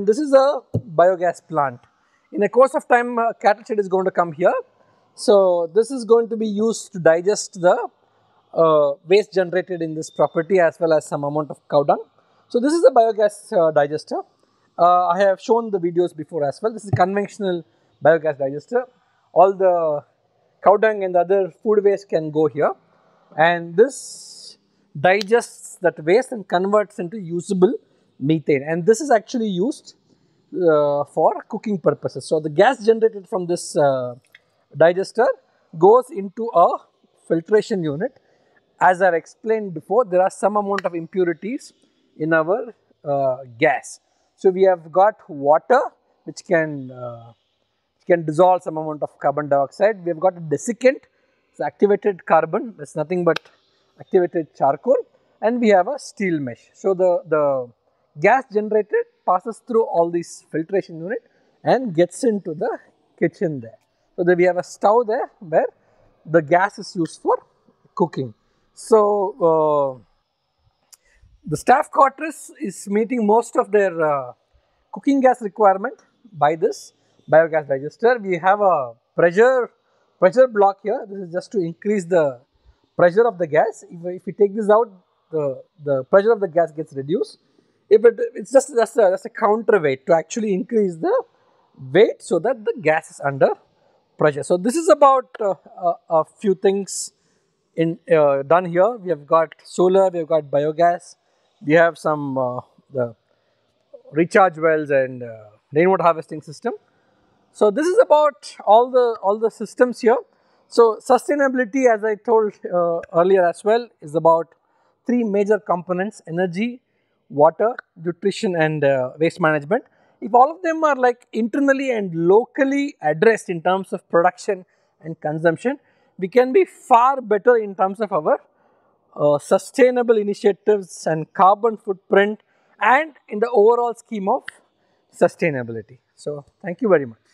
This is a biogas plant. In a course of time, cattle shed is going to come here. So, this is going to be used to digest the uh, waste generated in this property as well as some amount of cow dung. So, this is a biogas uh, digester. Uh, I have shown the videos before as well. This is conventional biogas digester. All the cow dung and the other food waste can go here and this digests that waste and converts into usable methane and this is actually used uh, for cooking purposes. So, the gas generated from this uh, digester goes into a filtration unit. As I explained before, there are some amount of impurities in our uh, gas. So, we have got water which can uh, can dissolve some amount of carbon dioxide. We have got a desiccant, it's activated carbon, it's nothing but activated charcoal and we have a steel mesh. So, the, the gas generated passes through all these filtration unit and gets into the kitchen there. So, then we have a stove there where the gas is used for cooking. So, uh, the staff quarters is meeting most of their uh, cooking gas requirement by this biogas digester. We have a pressure pressure block here. This is just to increase the pressure of the gas. If, if we take this out, the, the pressure of the gas gets reduced. If it, it's just, just, a, just a counterweight to actually increase the weight so that the gas is under pressure. So, this is about uh, a, a, few things in uh, done here. We have got solar, we have got biogas, we have some uh, the recharge wells and uh, rainwater harvesting system. So, this is about all the all the systems here. So, sustainability as I told uh, earlier as well is about three major components energy, water, nutrition and uh, waste management. If all of them are like internally and locally addressed in terms of production and consumption, we can be far better in terms of our uh, sustainable initiatives and carbon footprint and in the overall scheme of sustainability. So, thank you very much.